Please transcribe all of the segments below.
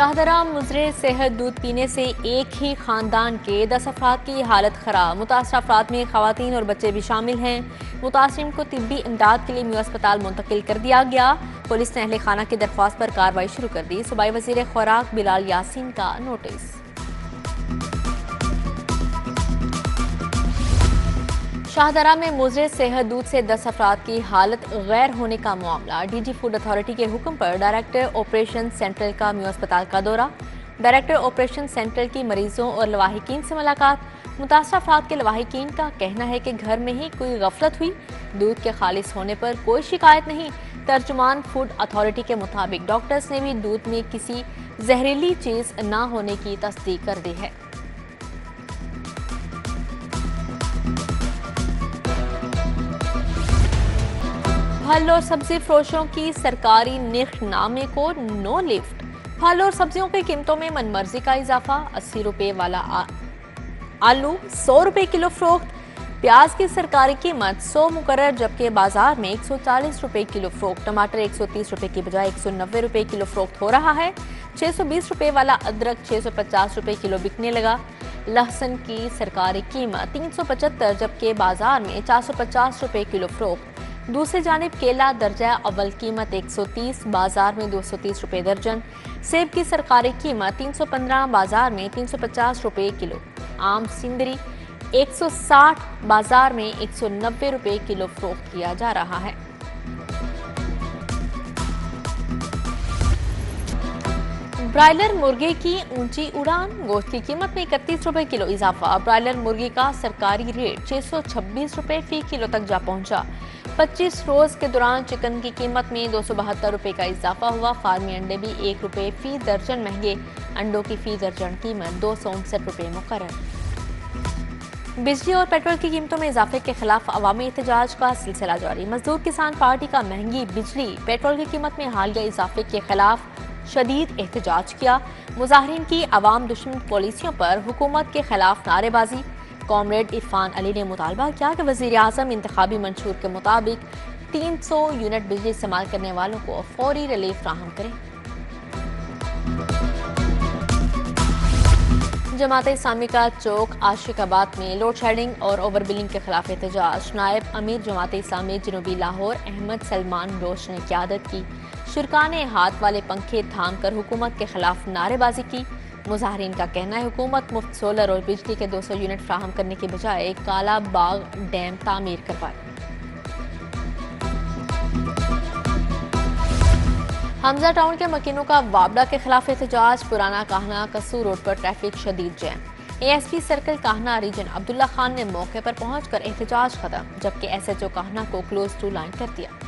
शाहदरा मुजरे सेहत दूध पीने से एक ही खानदान के दस अफराद की हालत खराब। मुतासर अफराद में खातन और बच्चे भी शामिल हैं। मुतासर को तिबी इमदाद के लिए म्यू अस्पताल मुंतकिल कर दिया गया। पुलिस ने अहल खाना की दरख्वास्त पर कार्रवाई शुरू कर दी। सूबाई वज़ीर खुराक बिलाल यासिन का नोटिस। शाहदरा में मुजरे सेहत दूध से दस अफराद की हालत गैर होने का मामला। डीजी फ़ूड अथॉरिटी के हुक्म पर डायरेक्टर ऑपरेशन सेंट्रल का म्यू अस्पताल का दौरा। डायरेक्टर ऑपरेशन सेंट्रल की मरीजों और लवाहिकीन से मुलाकात। मुतासर अफराद के लवाहिकीन का कहना है कि घर में ही कोई गफलत हुई। दूध के खालिश होने पर कोई शिकायत नहीं। तर्जुमान फ़ूड अथॉरिटी के मुताबिक डॉक्टर्स ने भी दूध में किसी जहरीली चीज़ ना होने की तस्दीक कर दी है। फल और सब्ज़ी फ्रोशों की सरकारी निर्खनामे को नो लिफ्ट। फल और सब्जियों की कीमतों में मनमर्जी का इजाफा अस्सी रुपए वाला आ, आलू सौ रुपए किलो फरोख्त। प्याज की सरकारी कीमत सौ मुकर जबकि बाज़ार में एक सौ चालीस रुपए किलो फरोख्त। टमाटर एक सौ तीस रुपए की बजाय एक सौ नब्बे रुपए किलो फरोख्त हो रहा है। छह सौ बीस रुपए वाला अदरक छह सौ पचास रुपए किलो बिकने लगा। लहसुन की सरकारी कीमत तीन सौ पचहत्तर जबकि बाज़ार में चार सौ पचास रुपए किलो फरोख्त। दूसरी जानब केला दर्जा अव्वल कीमत 130 बाज़ार में 230 रुपए दर्जन। सेब की सरकारी कीमत 315 बाज़ार में 350 रुपए किलो। आम सिंदरी 160 बाज़ार में 190 रुपए किलो फरोख्त किया जा रहा है। ब्रायलर मुर्गे की ऊँची उड़ान, गोश्त की कीमत में इकतीस रुपए किलो इजाफा। ब्रायलर मुर्गी का सरकारी रेट छह सौ छब्बीस रुपए फ़ी किलो तक जा पहुँचा। 25 रोज के दौरान चिकन की कीमत में दो सौ बहत्तर रुपए का इजाफा हुआ। फार्मी अंडे भी एक रुपए फ़ी दर्जन महँगे। अंडों की फ़ी दर्जन कीमत दो सौ उनसठ रुपए मुकर बिजली और पेट्रोल की कीमतों में इजाफे के खिलाफ अवामी एहतजाज का सिलसिला जारी। मजदूर किसान पार्टी का महँगी बिजली, पेट्रोल की कीमत में हालिया इजाफे के खिलाफ शदीद एहतजाज किया। मुजाहरीन की आवाम दुश्मन पॉलिसियों पर हुकूमत के खिलाफ नारेबाजी। कॉमरेड इरफान अली ने मुतालबा किया कि वज़ीर अजम इंतबी मंशूर के मुताबिक 300 यूनिट बिजली इस्तेमाल करने वालों को फौरी रिलीफ फ्राहम करें। जमात इस्लामी का चौक आशिकाबाद में लोड शेडिंग और ओवर बिलिंग के खिलाफ एहतजाज। नायब अमीर जमात इस्लामी जनूबी लाहौर अहमद सलमान रोश ने क्यादत की। शुरा ने हाथ वाले पंखे थाम कर हुकूमत के खिलाफ नारेबाजी की। मुजाहरीन का कहना है, हुकूमत मुफ़्त सोलर और बिजली के 200 यूनिट फ्राहम करने के बजाय काला बाग डैम तामीर करवाए हमजा टाउन के मकीनों का वाबडा के खिलाफ एहतजाज, पुराना कहना कसू रोड पर ट्रैफ़िक शदीद जैम। एएसपी सर्कल कहना रीजन अब्दुल्ला खान ने मौके पर पहुंचकर एहतजाज खत्म जबकि एसएचओ कहना को क्लोज टू लाइन कर दिया।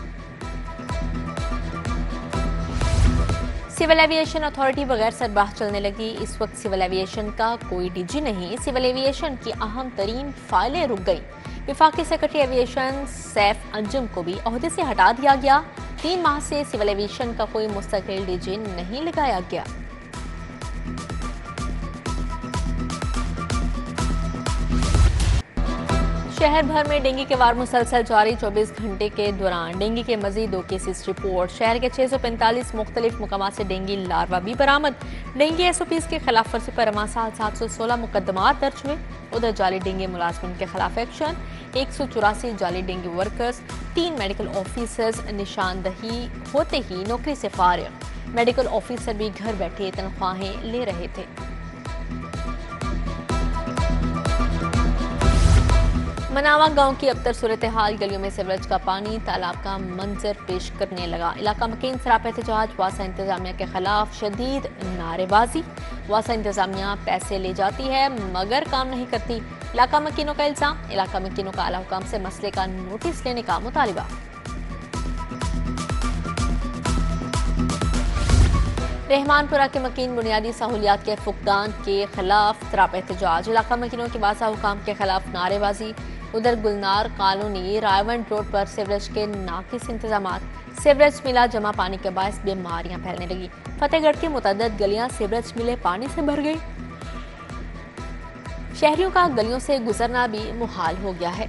सिविल एविएशन अथॉरिटी बगैर सरबाह चलने लगी। इस वक्त सिविल एविएशन का कोई डीजी नहीं। सिविल एविएशन की अहम तरीन फाइलें रुक गई। विफाकी सेक्रेटरी एविएशन सैफ अंजुम को भी अहदे से हटा दिया गया। तीन माह से सिविल एविएशन का कोई मुस्तकिल डीजी नहीं लगाया गया। शहर भर में डेंगू के वार मुसलसल जारी 24 घंटे के दौरान। डेंगू के मजीद दो केसेस रिपोर्ट। शहर के 645 मुख्तलिफ़ मुकाम से डेंगू लार्वा भी बरामद। डेंगू एस ओ पीज के खिलाफ वर्जी पर अमासा सात सौ सोलह मुकदमा दर्ज हुए। उधर जाली डेंगू मुलाजमन के खिलाफ एक्शन। एक सौ चौरासी जाली डेंगू वर्कर्स, तीन मेडिकल ऑफिसर्स निशानदही होते ही नौकरी से फारिग। मेडिकल ऑफिसर भी घर बैठे तनख्वाहें ले रहे थे। मनावा गाँव की अबतर सूरत हाल, गलियों में सिवरेज का पानी, तालाब का मंजर पेश करने लगा। इलाका मकीन सराप एहतजाज वासा इंतजामिया के खिलाफ शदीद नारेबाजी। वासा इंतजामिया पैसे ले जाती है, मगर काम नहीं करती। इलाका मकीनों का इल्ज़ाम, इलाका मकीनों का अला हुकाम से मसले का नोटिस लेने का मुतालबा। रहमानपुरा के मकीन बुनियादी सहूलियात के फुकदान के खिलाफ सराप एहतजाज इलाका मकीनों के बासा हुकाम के खिलाफ नारेबाजी। उधर गुलनार कॉलोनी रायवंड रोड पर सीवरेज के नाकिस इंतज़ाम सीवरेज मिला, जमा पानी के बायस बीमारियाँ फैलने लगी। फतेहगढ़ की मुतद गलियाँ सीवरेज मिले पानी से भर गई। शहरियों का गलियों से गुजरना भी मुहाल हो गया है।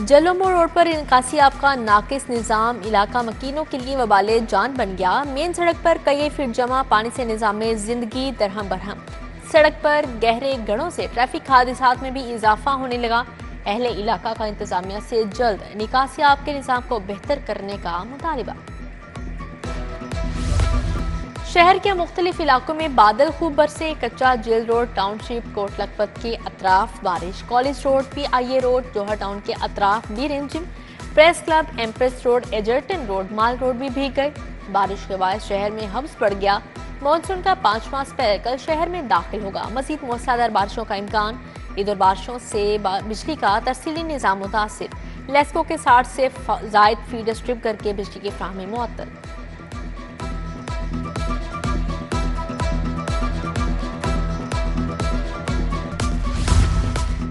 जलोमो रोड पर इनकासी आपका नाकिस निज़ाम इलाका मकीनों के लिए वबाले जान बन गया। मेन सड़क पर कई फीट जमा, पानी से निज़ाम में ज़िंदगी दरहम बरहम। सड़क पर गहरे गढ़ों से ट्रैफ़िक हादसा में भी इजाफा होने लगा। अहले इलाका का इंतजामिया से जल्द निकासी आपके निज़ाम को बेहतर करने का मुतालबा। शहर के मुख्तलिफ़ इलाकों में बादल खूब बरसे। कच्चा jail road, township, Kot Lakhpat के अतराफ, बारिश, college road P I A road, Johar town के अतराफ भी रिमझिम press club, Empress road, Egerton road, mall road भी भीग गए। बारिश के बाद शहर में हब्स बढ़ गया। मानसून का पांचवा स्पेल कल शहर में दाखिल होगा। मजीद मौसादार बारिशों का इम्कान। इधर बारिशों से बिजली का तरसीली निज़ाम मुतासर। लेस्को के साठ से जायद फीडर स्ट्रिप करके बिजली की फ्राहमी मुअत्तल।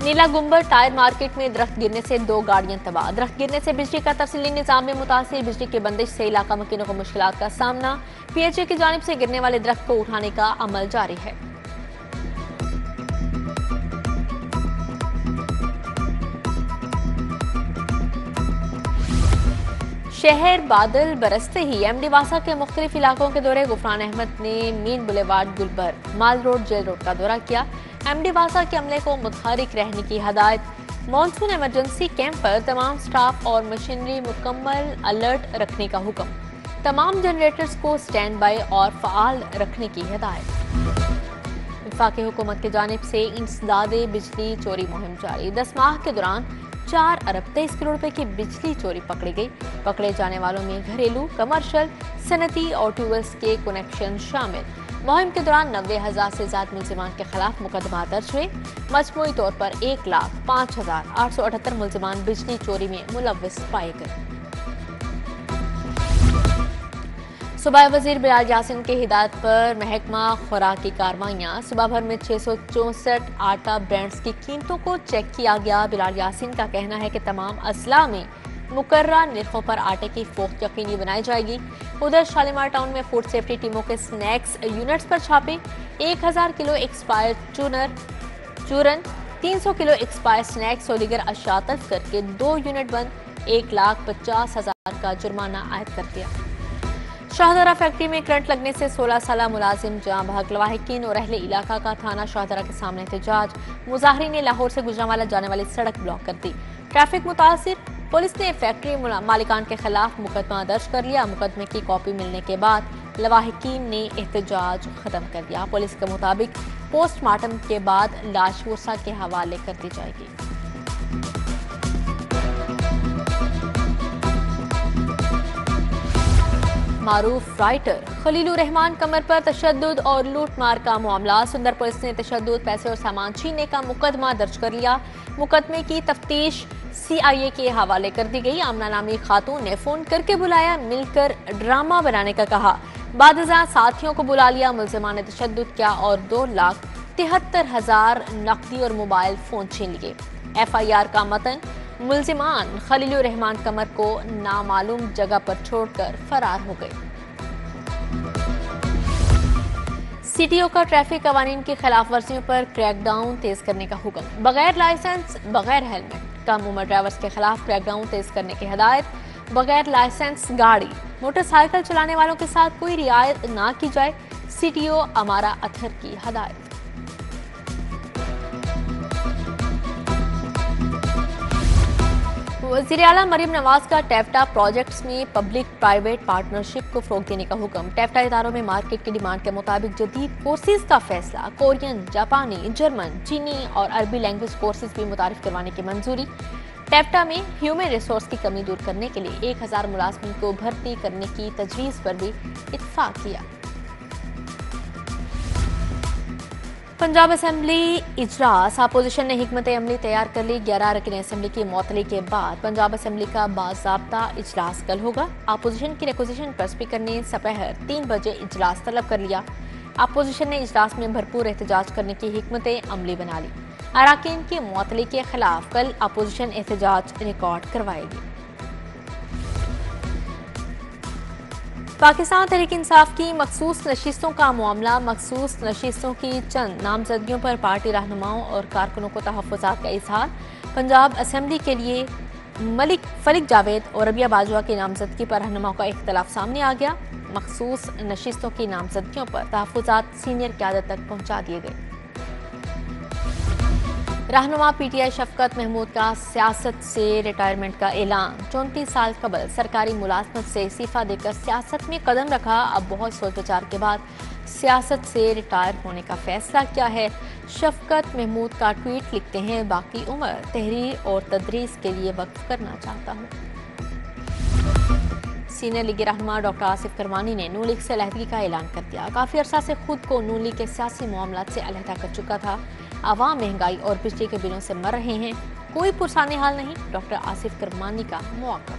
नीला गुम्बर टायर मार्केट में दरख्त गिरने से दो गाड़ियाँ तबाह। दरख्त गिरने से बिजली का तफसीली निज़ाम में मुतासर। बिजली की बंदिश से इलाका मकीनों को मुश्किल का सामना। पीएचए की जानब से गिरने वाले दरख्त को उठाने का अमल जारी है। शहर बादल बरसते ही एमडी वासा के मुख्तलिफ़ इलाकों के दौरे गुफरान अहमद ने main boulevard Gulberg, mall road, jail road का दौरा किया। एमडी वासा के अमले को मुतहरिक रहने की हदायत। मानसून एमरजेंसी कैंप पर तमाम स्टाफ और मशीनरी मुकम्मल अलर्ट रखने का हुक्म। तमाम जनरेटर्स को स्टैंड बाई और फ़ाल रखने की हदायत। विफाकी हुकूमत की जानब से इंसदाद बिजली चोरी मुहिम जारी। दस माह के दौरान चार अरब तेईस करोड़ रुपए की बिजली चोरी पकड़ी गई। पकड़े जाने वालों में घरेलू, कमर्शियल, सनती और ट्यूबवेल्स के कनेक्शन शामिल। मुहिम के दौरान नब्बे हज़ार से ज़्यादा मुलजमान के खिलाफ मुकदमा दर्ज हुए। मजमू तौर पर एक लाख पाँच हज़ार आठ सौ अठहत्तर मुलजमान बिजली चोरी में मुलविस पाए गए। सुबह वज़ीर बिलाल यासिन के हिदायत पर महकमा खुराक की कार्रवाइयाँ। सुबह भर में छः सौ चौंसठ आटा ब्रांड्स की कीमतों को चेक किया गया। बिलाल यासिन का कहना है कि तमाम असला में मुकर्रा निर्खों पर आटे की फोख्त यकीनी बनाई जाएगी। उधर शालीमार टाउन में फ़ूड सेफ्टी टीमों के स्नैक्स यूनिट्स पर छापे। 1000 किलो एक्सपायर चूनर, चूरन 300 किलो एक्सपायर स्नैक्स और दीगर अशा तल्फ करके दो यूनिट बंद एक लाख पचास हज़ार का जुर्माना आयद कर दिया। शाहदरा फैक्ट्री में करंट लगने से 16 साल मुलाजिम जहाँ भाग लवाहिकीन और अहले इलाका का थाना शाहदरा के सामने एहतजाज। मुजाहरी ने लाहौर से गुजरावाला जाने वाली सड़क ब्लॉक कर दी। ट्रैफ़िक मुतासर पुलिस ने फैक्ट्री मालिकान के खिलाफ मुकदमा दर्ज कर लिया। मुकदमे की कॉपी मिलने के बाद लवाहिकीन ने एहतजाज खत्म कर दिया। पुलिस के मुताबिक पोस्टमार्टम के बाद लाश वर्षा के हवाले कर दी जाएगी। मारूफ राइटर खलीलुर रहमान कमर पर तशद और लूट मार का मामला। सुंदर पुलिस ने तशद पैसे और सामान छीनने का मुकदमा दर्ज कर लिया। मुकदमे की तफ्तीश सीआईए के हवाले कर दी गई। आमना नामी खातून ने फ़ोन करके बुलाया, मिलकर ड्रामा बनाने का कहा। बाद साथियों को बुला लिया, मुलजमान ने तशद किया और दो लाख तिहत्तर हज़ार नकदी और मोबाइल फ़ोन छीन लिए। एफ़ आई आर का मतन, मुलजिमान खलील रहमान कमर को नामालूम जगह पर छोड़कर फरार हो गए। सीटीओ का ट्रैफ़िक कवानीन की खिलाफ वर्जियों पर क्रैकडाउन तेज करने का हुक्म। बगैर लाइसेंस, बगैर हेलमेट। कम उम्र ड्राइवर्स के खिलाफ क्रैकडाउन तेज करने की हदायत, बगैर लाइसेंस, गाड़ी। मोटरसाइकिल चलाने वालों के साथ कोई रियायत ना की जाए, सीटीओ, अमारा अथर की हदायत। वज़ीर अला मरीम नवाज़ का टेफ्टा प्रोजेक्ट्स में पब्लिक प्राइवेट पार्टनरशिप को फरोग देने का हुक्म। टेफ्टा इदारों में मार्केट की डिमांड के मुताबिक जदीद कोर्सेज का फैसला, कोरियन, जापानी, जर्मन, चीनी और अरबी लैंग्वेज कोर्सेज भी मुतारफ करवाने की मंजूरी। टेफ्टा में ह्यूमन रिसोर्स की कमी दूर करने के लिए एक हज़ार मुलाजमिन को भर्ती करने की तजवीज़ पर भी इतफाक किया। पंजाब असम्बली इजलास, अपोजिशन ने हमत अमली तैयार कर ली। ग्यारह अरकिन असम्बली की मौतली के बाद पंजाब असम्बली का बाबा इजलास कल होगा। अपोजिशन की रिक्वेजिशन पर स्पीकर ने सपहर तीन बजे इजलास तलब कर लिया। अपोजिशन ने इजलास में भरपूर एहतजाज करने की हमत अमली बना ली। अरकान की मौतली के खिलाफ कल अपोजिशन एहतजाज रिकॉर्ड करवाएगी। पाकिस्तान तहरीक इंसाफ की मखसूस नशिस्तों का मामला, मखसूस नशिस्तों की चंद नामजदगियों पर पार्टी रहनुमाओं और कारकुनों को तहफ़ात का इजहार। पंजाब असम्बली के लिए मलिक फलिक जावेद और रबिया बाजवा की नामजदगी पर रहनुमाओं का इख्तलाफ सामने आ गया। मखसूस नशिस्तों की नामजदगियों पर तहफात सीनियर क्यादत तक पहुँचा दिए गए। रहनुमा पीटीआई शफकत महमूद का सियासत से रिटायरमेंट का ऐलान। चौंतीस साल कबल सरकारी मुलाजमत से इस्तीफा देकर सियासत में कदम रखा, अब बहुत सोच विचार के बाद सियासत से रिटायर होने का फैसला किया है। शफकत महमूद का ट्वीट लिखते हैं, बाकी उम्र, तहरीर और तदरीस के लिए वक्त करना चाहता हूँ। सीनियर लीग रहनुमा डॉक्टर आसिफ करवानी ने नू लीग से अलहदगी का ऐलान कर दिया। काफ़ी अरसा से खुद को नू लीग के सियासी मामला से अलहदा कर चुका था। आवाम महँगाई और बिजली के बिलों से मर रहे हैं। कोई पुरसाने हाल नहीं। डॉक्टर आसिफ करमानी का मौका।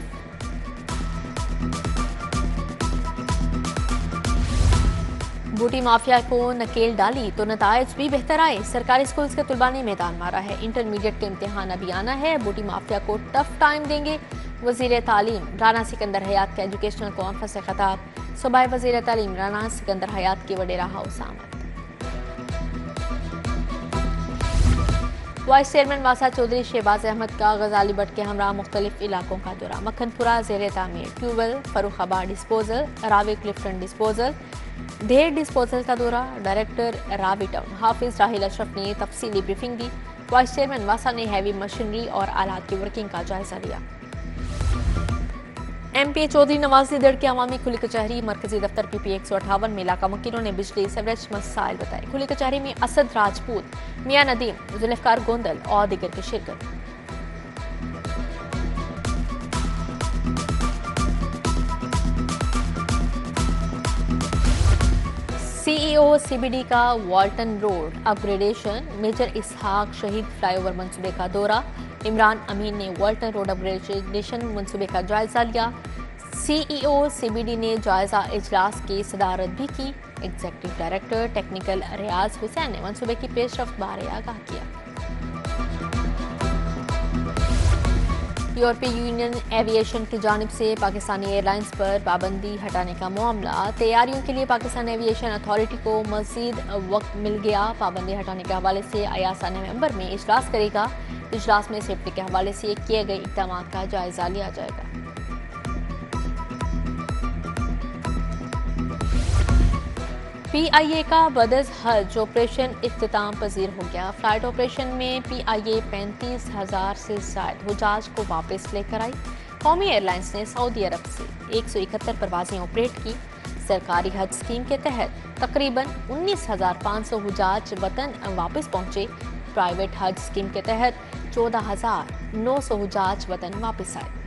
बूटी माफिया को नकेल डाली तो नतज भी बेहतर आए। सरकारी स्कूल के तलबा ने मैदान मारा है। इंटरमीडिएट के इम्तिहान अभी आना है। बूटी माफिया को टफ टाइम देंगे। वज़ीर तालीम राना सिकंदर हयात के एजुकेशनल कॉन्फ्रेंस से खताब। सुबह वज़ीर तालीम राना सिकंदर हयात के वडेरा हाउस आमद। वाइस चेयरमैन वासा चौधरी शहबाज अहमद का गजाली बट के हमरा मुख्तलिफ़ इलाकों का दौरा। मखनपुरा जेर तामीर ट्यूबवेल फरुखाबाद डिस्पोजल, रावे क्लिफ्टन डिस्पोजल ढेर डिस्पोजल का दौरा। Director Ravi town. हाफिज राहिल अशरफ ने तफसीली ब्रीफिंग दी। वाइस चेयरमैन वासा ने हैवी मशीनरी और आलात की वर्किंग का जायजा लिया। M P A Chaudhry Nawaz दड़ के अवामी खुली कचहरी, मरकजी दफ्तर पी पी एक सौ अठावन में इलाका वकीलों ने बिजली सेवरेज मसाइल बताए। खुली कचहरी में असद राजपूत, मियाँ नदीम, जुल्फकार गोंदल और दिगर की शिरकत। सीईओ सीबीडी का Walton road upgradation major Ishaq Shaheed flyover मंसूबे का दौरा इमरान अमीन ने वाल्टन रोड अपग्रेडेशन मनसूबे का जायजा लिया। सीईओ सीबीडी ने जायजा इजलास की सदारत भी की। Executive director technical Riaz Hussain ने मंसूबे की पेशरफ बारे आगाह किया। यूरोपीय यूनियन एविएशन की जानब से पाकिस्तानी एयरलाइंस पर पाबंदी हटाने का मामला। तैयारियों के लिए पाकिस्तान एविएशन अथॉरिटी को मजीद वक्त मिल गया। पाबंदी हटाने के हवाले से अयासा नवंबर में इजलास करेगा। इजलास में सेफ्टी के हवाले से किए गए इकदाम का जायजा लिया जाएगा। पीआईए का बदस हज ऑपरेशन इख्ताम पजीर हो गया। फ़्लाइट ऑपरेशन में पीआईए पैंतीस हज़ार से ज़्यादा हुजाज को वापस लेकर आई। कौमी एयरलाइंस ने सऊदी अरब से एक सौ इकहत्तर परवाजें ऑपरेट की। सरकारी हज स्कीम के तहत तकरीबन उन्नीस हज़ार पाँच सौ हुजाज वतन वापस पहुँचे। प्राइवेट हज स्कीम के तहत चौदह हज़ार नौ सौ हुजाज वतन वापस आए।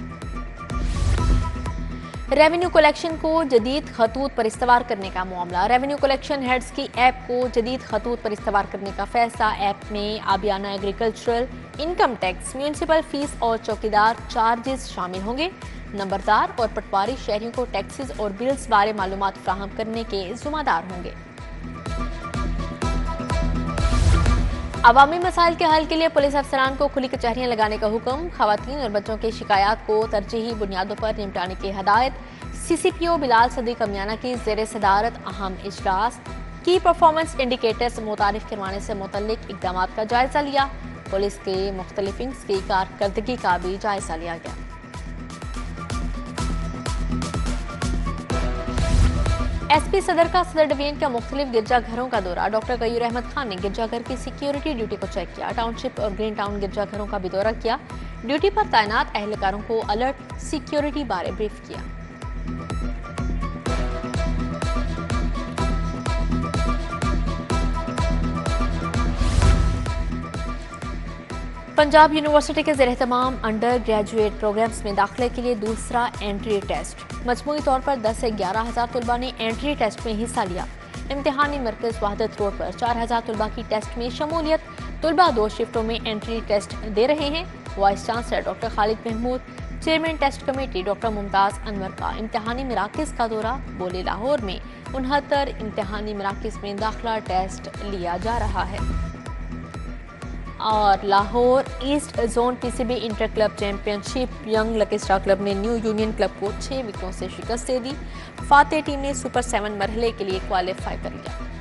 रेवेन्यू कलेक्शन को जदीद खतूत पर इस्तेमाल करने का मामला। रेवेन्यू कलेक्शन हेड्स की ऐप को जदीद खतूत पर इस्तेमाल करने का फैसला। ऐप में आबियाना agricultural income tax municipal fee और चौकीदार चार्जेस शामिल होंगे। नंबरदार और पटवारी शहरियों को टैक्सेस और बिल्स बारे मालूम फ्राहम करने के जुम्मेदार होंगे। अवामी मसाइल के हल के लिए पुलिस अफसरान को खुली कचहरियाँ लगाने का हुक्म। खातन और बच्चों की शिकायत को तरजीही बुनियादों पर निपटाने की हदायत। सी सी पी ओ बिलाल सदी कमियाना की जेर सदारत अहम इजलास। की परफॉर्मेंस इंडिकेटर्स मुतारफ करवाने से मुतलिक इकदाम का जायजा लिया। पुलिस के मुख्तलिफ़ की कारकर्दगी का भी जायजा लिया गया। एसपी सदर का सदर डिवीज़न का मुख्तलिफ़ गिरजाघरों का दौरा। डॉक्टर गयूर अहमद खान ने गिरजाघर की सिक्योरिटी ड्यूटी को चेक किया। टाउनशिप और ग्रीन टाउन गिरजाघरों का भी दौरा किया। ड्यूटी पर तैनात अहलकारों को अलर्ट, सिक्योरिटी बारे ब्रीफ किया। पंजाब यूनिवर्सिटी के जेर तमाम अंडर ग्रेजुएट प्रोग्राम्स में दाखिले के लिए दूसरा एंट्री टेस्ट मजमू तौर पर दस से ग्यारह हज़ार तलबा ने एंट्री टेस्ट में हिस्सा लिया। इम्तहानी मरकज वहादत रोड पर चार हज़ार तलबा की टेस्ट में शमूलियत। तलबा दो शिफ्टों में एंट्री टेस्ट दे रहे हैं। Vice chancellor doctor Khalid Mahmood chairman test committee doctor Mumtaz Anwar का इम्तहानी मराकज़ का दौरा बोले लाहौर में। उनहत्तर इम्तहानी मराकज़ में दाखिला टेस्ट लिया जा रहा है। और Lahore east zone PCB inter club championship, young lucky star club ने न्यू यूनियन क्लब को छः विकेटों से शिकस्त दे दी। फातेह टीम ने सुपर सेवन मरहले के लिए क्वालिफाई कर लिया।